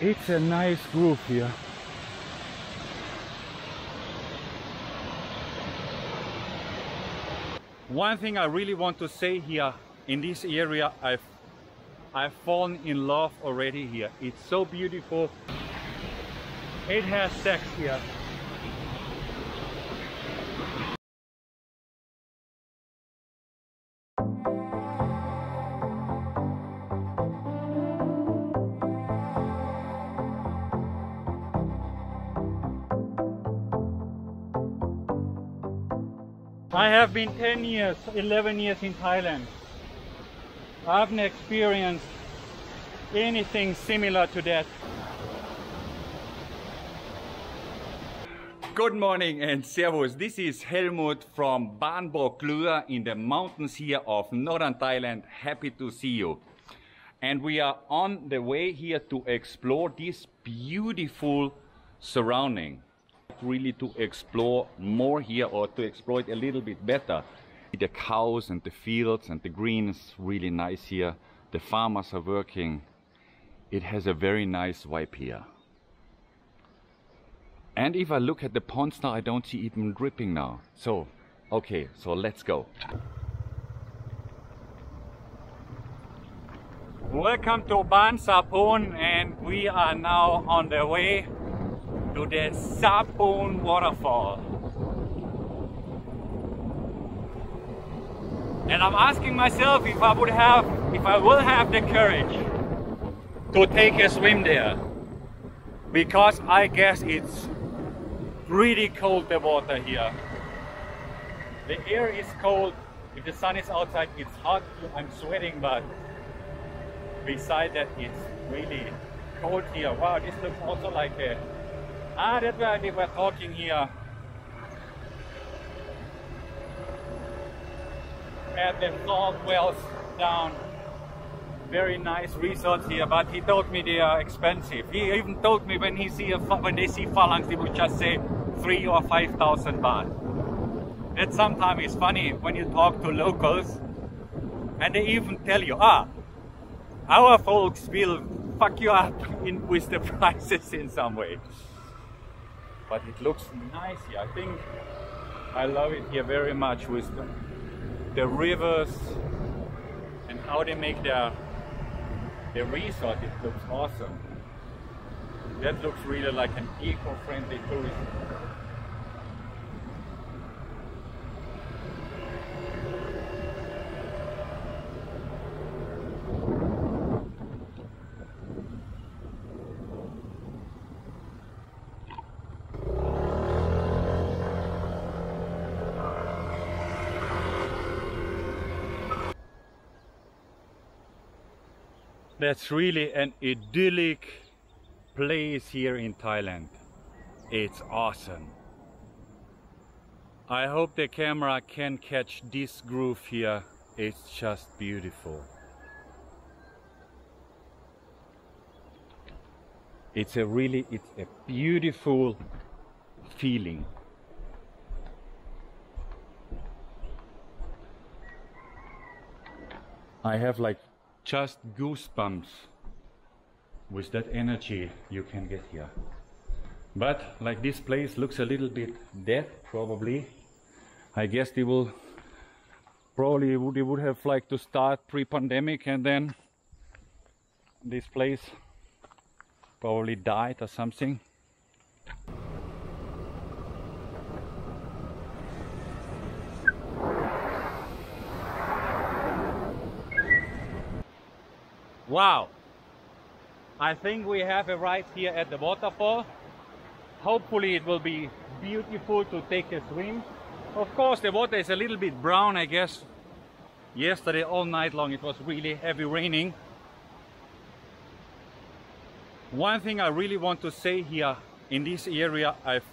It's a nice groove here. One thing I really want to say here in this area, I've I've fallen in love already here. It's so beautiful. It has sex here. I have been 10 years, 11 years in Thailand. I haven't experienced anything similar to that. Good morning and servus. This is Helmut from Baan Bo Kluea in the mountains here of northern Thailand. Happy to see you. And we are on the way here to explore this beautiful surrounding really to explore more here or to explore it a little bit better. The cows and the fields and the green is really nice here. The farmers are working. It has a very nice vibe here. And if I look at the ponds now, I don't see even dripping now. So, okay, so let's go. Welcome to Ban Sapan and we are now on the way to the Sapan waterfall. And I'm asking myself if I would have, if I will have the courage to take a swim there. Because I guess it's really cold the water here. The air is cold. If the sun is outside, it's hot. I'm sweating, but beside that, it's really cold here. Wow, this looks also like a Ah, that's where we were talking here. At the salt wells down. Very nice resorts here, but he told me they are expensive. He even told me when he see a, when they see farangs, they would just say three or five thousand baht. That sometimes is funny when you talk to locals, and they even tell you, ah, our folks will fuck you up in with the prices in some way but it looks nice here. I think I love it here very much with the, the rivers and how they make their their resort. It looks awesome. That looks really like an eco-friendly tourism. That's really an idyllic place here in Thailand. It's awesome. I hope the camera can catch this groove here. It's just beautiful. It's a really, it's a beautiful feeling. I have like just goosebumps with that energy you can get here. But like this place looks a little bit dead probably. I guess they will probably would, they would have like to start pre-pandemic and then this place probably died or something. Wow! I think we have arrived here at the waterfall. Hopefully it will be beautiful to take a swim. Of course the water is a little bit brown I guess. Yesterday all night long it was really heavy raining. One thing I really want to say here in this area I've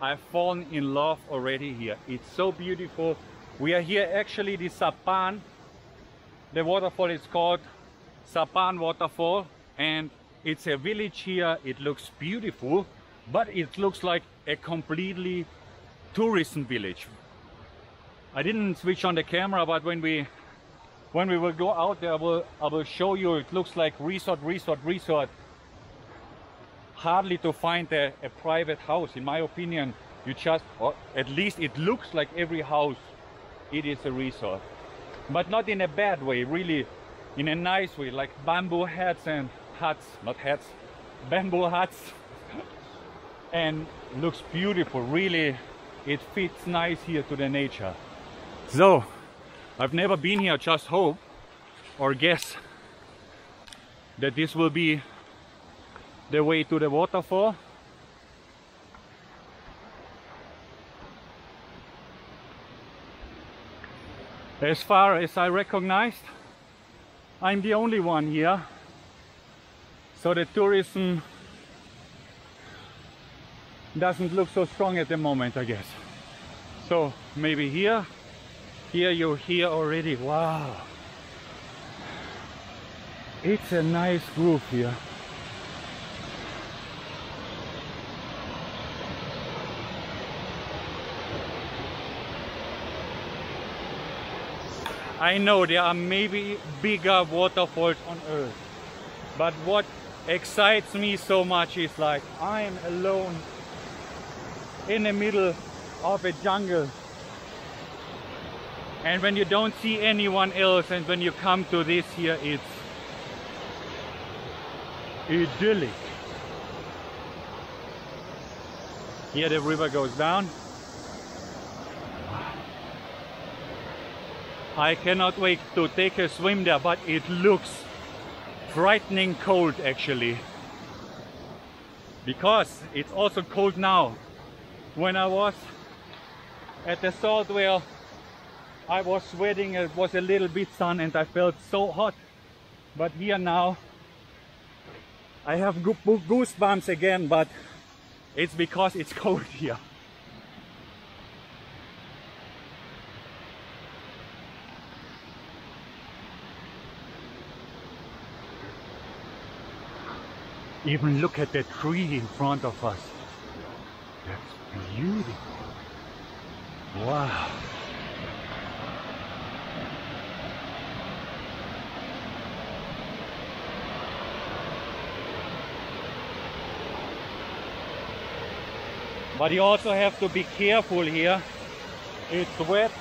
I've fallen in love already here. It's so beautiful. We are here actually the Sapan. The waterfall is called Sapan waterfall and it's a village here. It looks beautiful but it looks like a completely tourism village. I didn't switch on the camera but when we when we will go out there I will, I will show you. It looks like resort resort resort. Hardly to find a, a private house. In my opinion, you just, or at least it looks like every house, it is a resort. But not in a bad way, really in a nice way, like bamboo hats and huts, not hats, bamboo huts. and looks beautiful, really, it fits nice here to the nature. So, I've never been here, just hope or guess that this will be the way to the waterfall. As far as I recognized, I'm the only one here. So the tourism doesn't look so strong at the moment, I guess. So maybe here, here you're here already. Wow. It's a nice groove here. I know there are maybe bigger waterfalls on earth but what excites me so much is like I'm alone in the middle of a jungle. And when you don't see anyone else and when you come to this here it's idyllic. Here the river goes down I cannot wait to take a swim there, but it looks frightening cold actually. Because it's also cold now. When I was at the salt whale, I was sweating, it was a little bit sun and I felt so hot. But here now, I have goosebumps again, but it's because it's cold here. Even look at that tree in front of us. That's beautiful. Wow. But you also have to be careful here. It's wet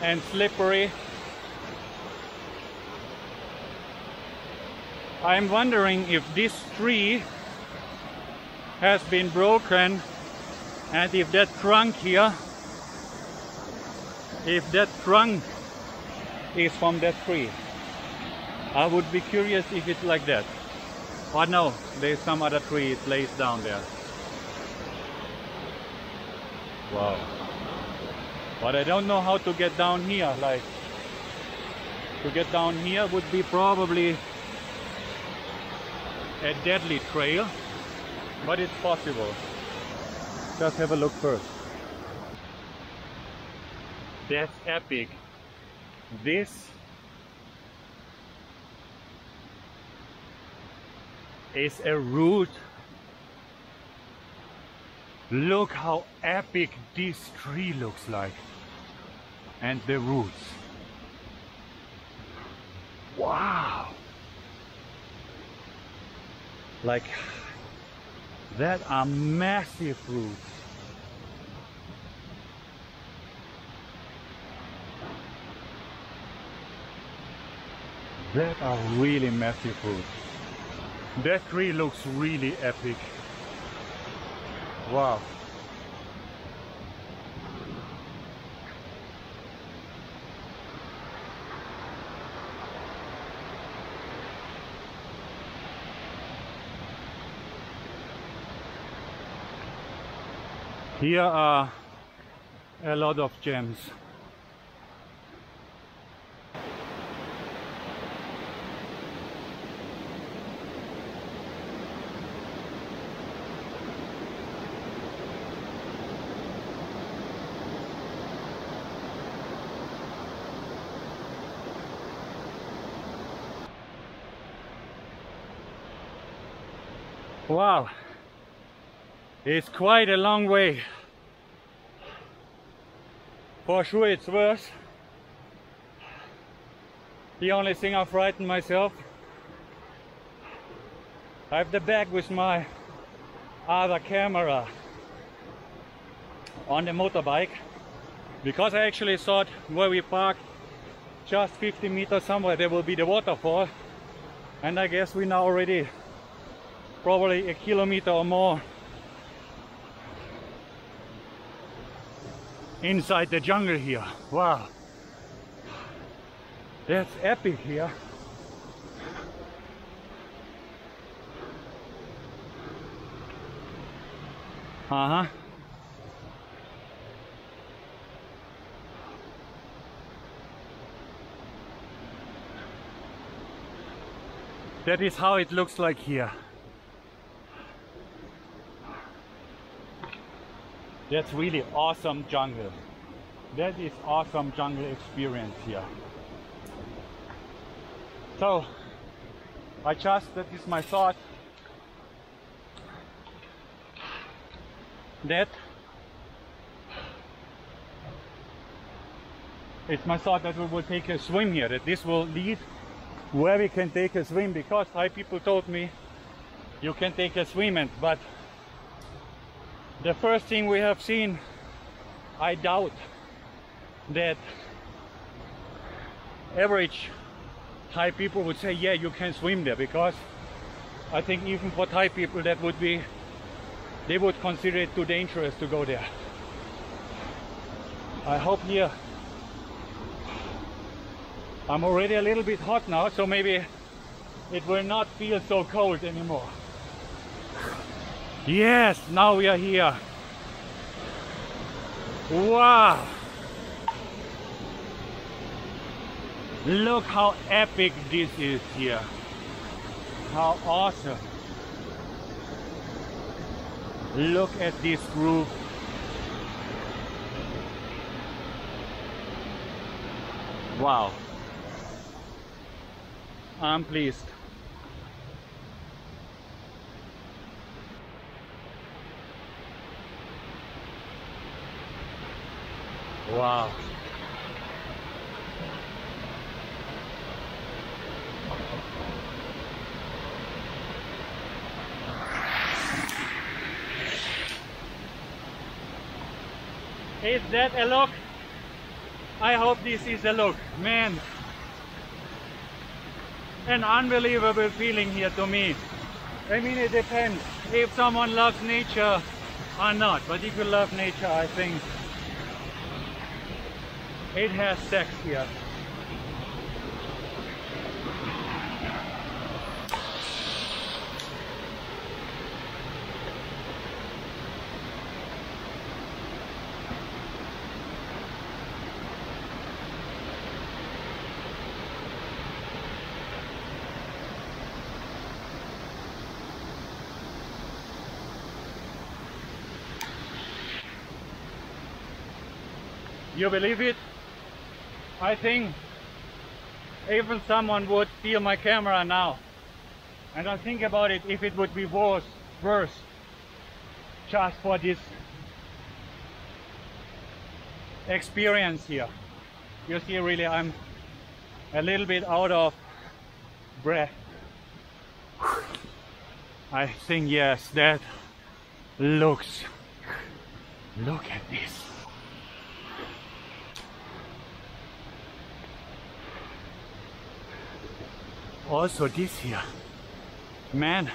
and slippery I'm wondering if this tree has been broken and if that trunk here if that trunk is from that tree. I would be curious if it's like that. But no there's some other tree it lays down there. Wow. But I don't know how to get down here like to get down here would be probably a deadly trail, but it's possible. Just have a look first. That's epic. This is a route. Look how epic this tree looks like. And the roots. Wow! Like that are massive roots. That are really massive roots. That tree looks really epic. Wow Here are a lot of gems. Wow. It's quite a long way. For sure it's worse. The only thing I frighten myself, I have the bag with my other camera on the motorbike because I actually thought where we parked just 50 meters somewhere there will be the waterfall and I guess we're now already probably a kilometer or more inside the jungle here. Wow. That's epic here. Uh-huh. That is how it looks like here. That's really awesome jungle. That is awesome jungle experience here. So, I just, that is my thought, that it's my thought that we will take a swim here, that this will lead where we can take a swim because Thai people told me you can take a swim and but the first thing we have seen I doubt that average Thai people would say yeah you can swim there because I think even for Thai people that would be they would consider it too dangerous to go there I hope here I'm already a little bit hot now, so maybe it will not feel so cold anymore. Yes, now we are here. Wow! Look how epic this is here. How awesome. Look at this roof. Wow. I'm pleased. Wow. Is that a look? I hope this is a look. Man, an unbelievable feeling here to me. I mean, it depends if someone loves nature or not. But if you love nature, I think it has sex here. You believe it? I think even someone would steal my camera now. And I think about it if it would be worse, worse just for this experience here. You see really I'm a little bit out of breath. I think yes, that looks, look at this. Also this here. Man.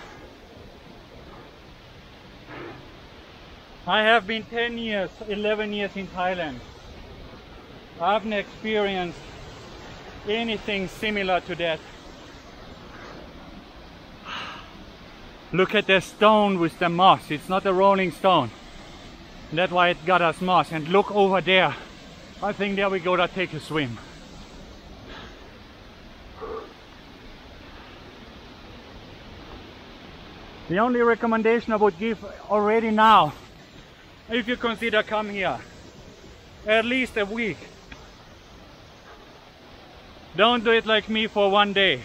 I have been 10 years 11 years in Thailand. I haven't experienced anything similar to that. Look at the stone with the moss. It's not a rolling stone. That's why it got us moss. And look over there. I think there we go to take a swim The only recommendation I would give already now, if you consider come here, at least a week. Don't do it like me for one day.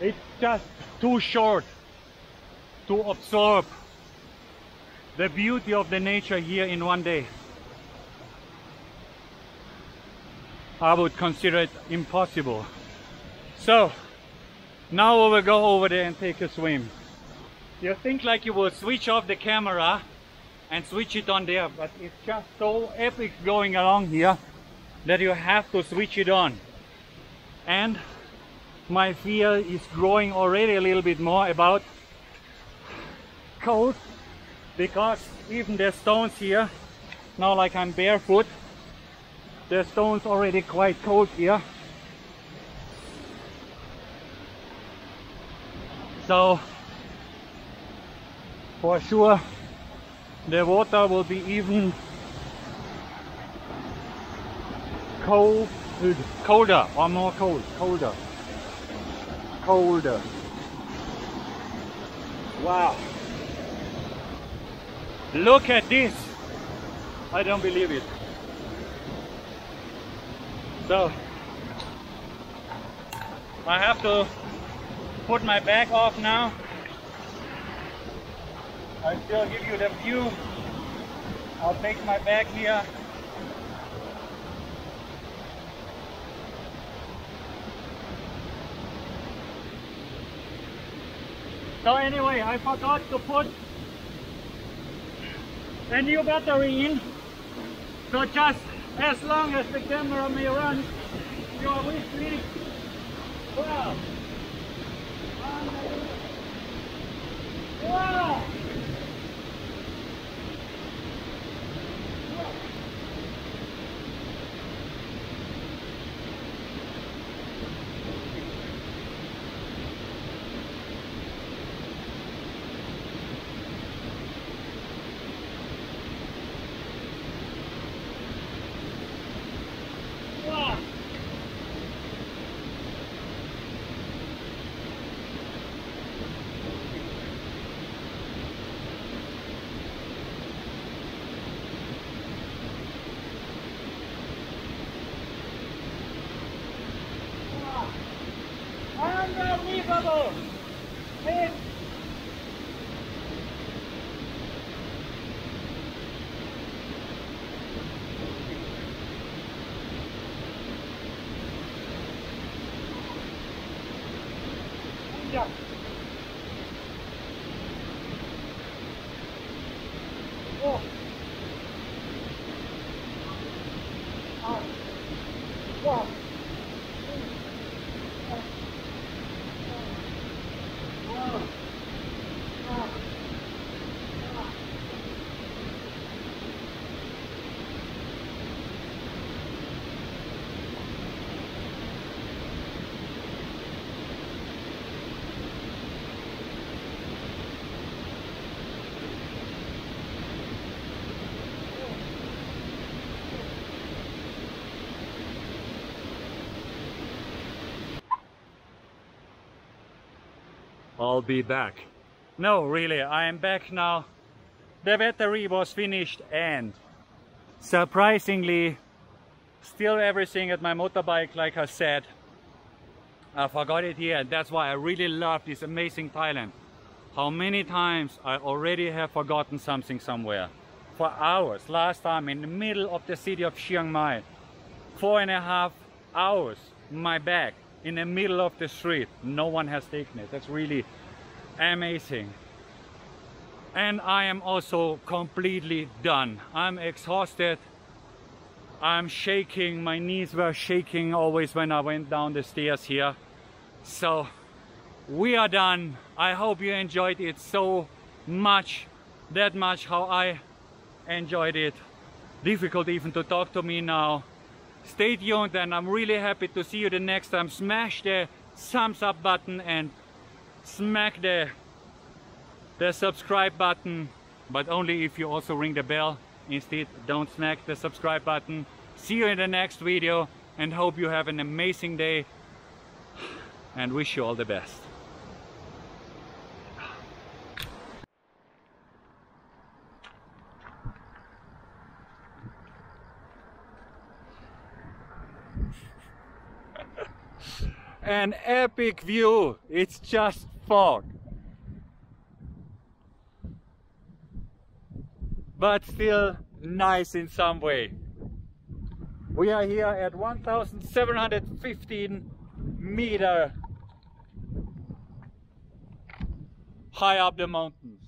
It's just too short to absorb the beauty of the nature here in one day. I would consider it impossible. So Now we will go over there and take a swim. You think like you will switch off the camera and switch it on there, but it's just so epic going along here that you have to switch it on. And my fear is growing already a little bit more about cold because even the stones here, now like I'm barefoot, the stones already quite cold here. So for sure the water will be even cold, colder or more cold, colder, colder. Wow. Look at this. I don't believe it. So I have to put my bag off now. I still give you the view. I'll take my bag here. So anyway, I forgot to put a new battery in. So just as long as the camera may run, you are with me. Wow. Wow. Unbelievable! It I'll be back. No, really, I am back now. The battery was finished and surprisingly, still everything at my motorbike, like I said, I forgot it here. And that's why I really love this amazing Thailand. How many times I already have forgotten something somewhere. For hours, last time in the middle of the city of Chiang Mai, four and a half hours, my bag in the middle of the street. No one has taken it. That's really amazing. And I am also completely done. I'm exhausted. I'm shaking. My knees were shaking always when I went down the stairs here. So we are done. I hope you enjoyed it so much, that much how I enjoyed it. Difficult even to talk to me now stay tuned and I'm really happy to see you the next time. Smash the thumbs up button and smack the, the subscribe button, but only if you also ring the bell. Instead, don't smack the subscribe button. See you in the next video and hope you have an amazing day and wish you all the best. An epic view. It's just fog. But still nice in some way. We are here at 1715 meter high up the mountains.